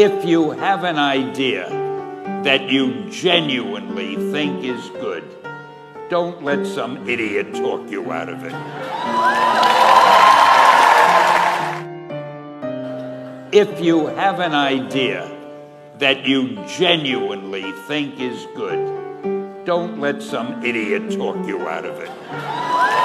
If you have an idea that you genuinely think is good, don't let some idiot talk you out of it. If you have an idea that you genuinely think is good, don't let some idiot talk you out of it.